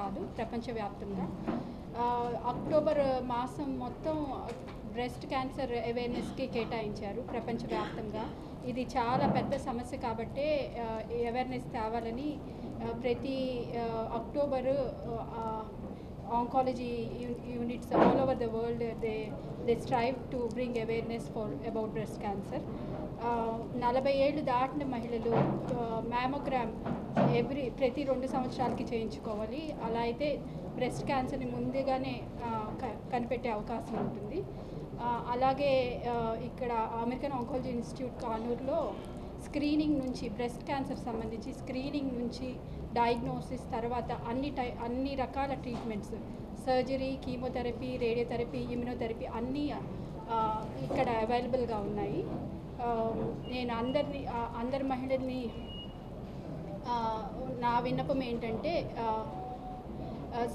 కాదు ప్రపంచవ్యాప్తంగా. అక్టోబర్ మాసం మొత్తం బ్రెస్ట్ క్యాన్సర్ అవేర్నెస్కి కేటాయించారు ప్రపంచవ్యాప్తంగా. ఇది చాలా పెద్ద సమస్య కాబట్టే అవేర్నెస్ తేవాలని ప్రతి October oncology units all over the world uh, they they strive to bring awareness for about breast cancer. Uh, నలభై ఏళ్ళు దాటిన మహిళలు మ్యామోగ్రామ్ ఎవ్రీ ప్రతి రెండు సంవత్సరాలకి చేయించుకోవాలి. అలా అయితే బ్రెస్ట్ క్యాన్సర్ని ముందుగానే కనిపెట్టే అవకాశం ఉంటుంది. అలాగే ఇక్కడ అమెరికన్ ఆంకాలజీ ఇన్స్టిట్యూట్ కానూరులో స్క్రీనింగ్ నుంచి బ్రెస్ట్ క్యాన్సర్ సంబంధించి స్క్రీనింగ్ నుంచి డయాగ్నోసిస్ తర్వాత అన్ని టై అన్ని రకాల treatments. Surgery chemotherapy radiotherapy immunotherapy అన్నీ ఇక్కడ అవైలబుల్గా ఉన్నాయి. నేను అందరిని అందరి మహిళల్ని నా విన్నపం ఏంటంటే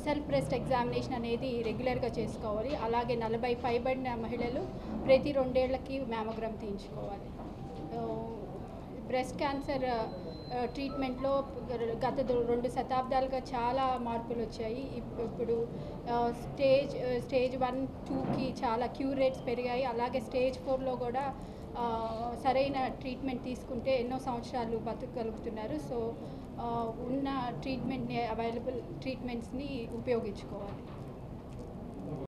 సెల్ఫ్ బ్రెస్ట్ ఎగ్జామినేషన్ అనేది రెగ్యులర్గా చేసుకోవాలి. అలాగే నలభై పైబడిన మహిళలు ప్రతి రెండేళ్ళకి మ్యామోగ్రామ్ తీయించుకోవాలి. బ్రెస్ట్ క్యాన్సర్ ట్రీట్మెంట్లో గత రెండు శతాబ్దాలుగా చాలా మార్పులు వచ్చాయి. ఇప్- ఇప్పుడు స్టేజ్ స్టేజ్ వన్ టూకి చాలా క్యూర్ రేట్స్ పెరిగాయి. అలాగే స్టేజ్ ఫోర్లో కూడా సరైన ట్రీట్మెంట్ తీసుకుంటే ఎన్నో సంవత్సరాలు బతకగలుగుతున్నారు. సో ఉన్న ట్రీట్మెంట్ని అవైలబుల్ ట్రీట్మెంట్స్ని ఉపయోగించుకోవాలి.